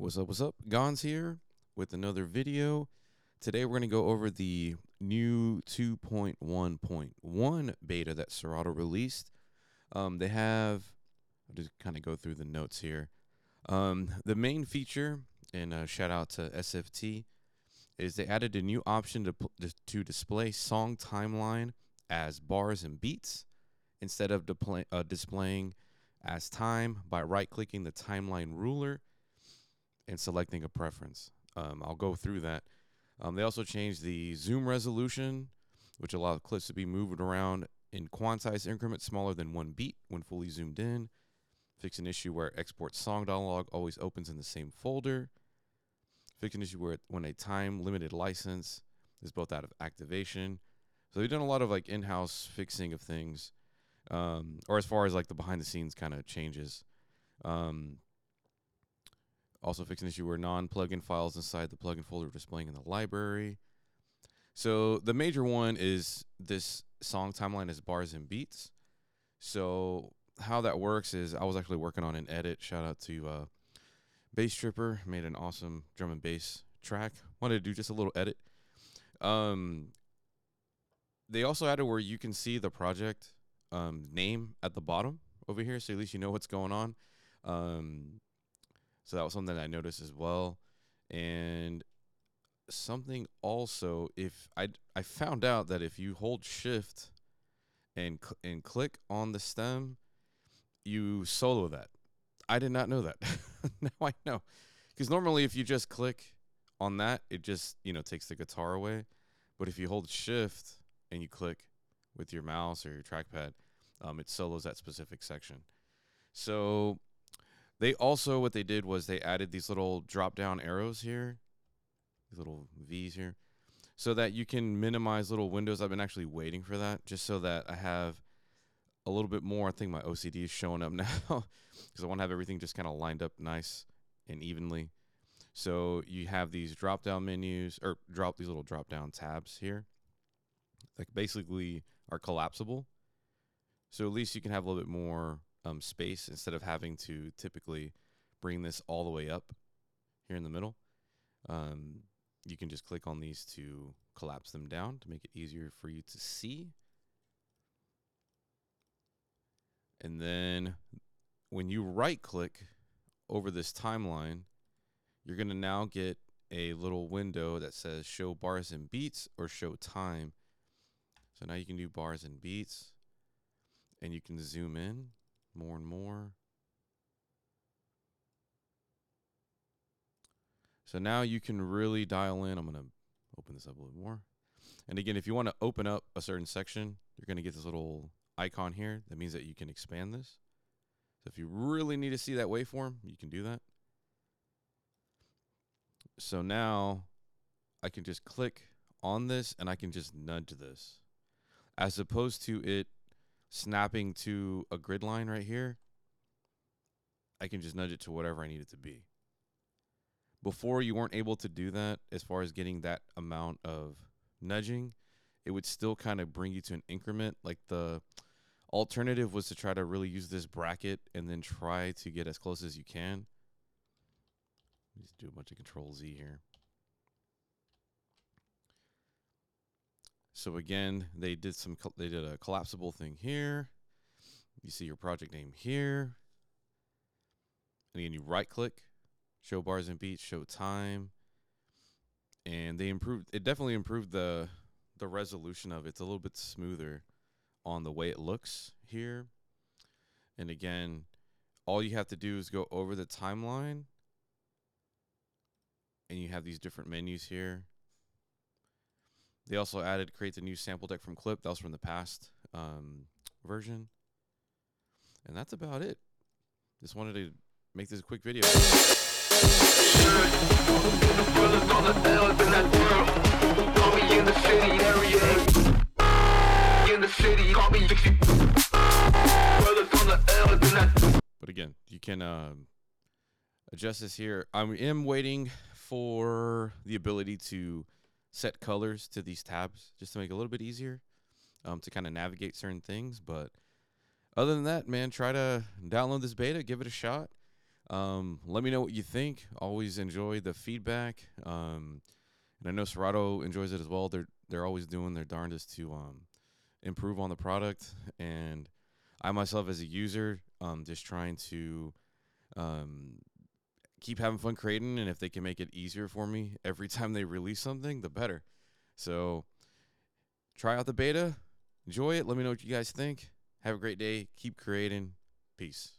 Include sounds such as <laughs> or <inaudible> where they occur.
What's up? What's up? Gonz here with another video. Today we're going to go over the new 2.1.1 beta that Serato released. Um, they have, I'll just kind of go through the notes here. Um, the main feature, and uh, shout out to SFT, is they added a new option to, to display song timeline as bars and beats instead of uh, displaying as time by right clicking the timeline ruler and selecting a preference. Um, I'll go through that. Um, they also changed the zoom resolution, which allowed clips to be moved around in quantized increments smaller than one beat when fully zoomed in. Fix an issue where export song dialog always opens in the same folder. Fix an issue where when a time limited license is both out of activation. So they've done a lot of like in-house fixing of things, um, or as far as like the behind the scenes kind of changes. Um, also fix an issue where non-plugin files inside the plugin folder are displaying in the library. So the major one is this song timeline as bars and beats. So how that works is I was actually working on an edit. Shout out to uh, Bass Tripper, made an awesome drum and bass track. Wanted to do just a little edit. Um, they also added where you can see the project um, name at the bottom over here, so at least you know what's going on. Um, so that was something that I noticed as well. And something also, if I I found out that if you hold Shift and cl- and click on the stem, you solo that. I did not know that. <laughs> now I know, because normally if you just click on that, it just you know takes the guitar away. But if you hold Shift and you click with your mouse or your trackpad, um, it solos that specific section. So they also what they did was they added these little drop down arrows here, these little V's here, so that you can minimize little windows. I've been actually waiting for that just so that I have a little bit more. I think my OCD is showing up <laughs> now because I want to have everything just kind of lined up nice and evenly. So you have these drop down menus or drop these little drop down tabs here that basically are collapsible. So at least you can have a little bit more um, space instead of having to typically bring this all the way up here in the middle. Um, you can just click on these to collapse them down to make it easier for you to see. And then when you right click over this timeline, you're going to now get a little window that says show bars and beats or show time. So now you can do bars and beats and you can zoom in more and more. So now you can really dial in. I'm going to open this up a little more. And again, if you want to open up a certain section, you're going to get this little icon here. That means that you can expand this. So if you really need to see that waveform, you can do that. So now I can just click on this and I can just nudge this as opposed to it snapping to a grid line right here, I can just nudge it to whatever I need it to be. Before you weren't able to do that as far as getting that amount of nudging, it would still kind of bring you to an increment. Like the alternative was to try to really use this bracket and then try to get as close as you can. Let's do a bunch of control Z here. So again, they did some they did a collapsible thing here. You see your project name here. And again, you right click, show bars and beats, show time. And they improved it definitely improved the the resolution of it. It's a little bit smoother on the way it looks here. And again, all you have to do is go over the timeline and you have these different menus here they also added create the new sample deck from Clip. That was from the past um, version. And that's about it. Just wanted to make this a quick video. But again, you can um, adjust this here. I am waiting for the ability to set colors to these tabs just to make it a little bit easier um, to kind of navigate certain things. But other than that, man, try to download this beta, give it a shot. Um, let me know what you think. Always enjoy the feedback. Um, and I know Serato enjoys it as well. They're they're always doing their darndest to um, improve on the product. And I myself, as a user, um, just trying to um, keep having fun creating. And if they can make it easier for me every time they release something, the better. So try out the beta, enjoy it. Let me know what you guys think. Have a great day. Keep creating. Peace.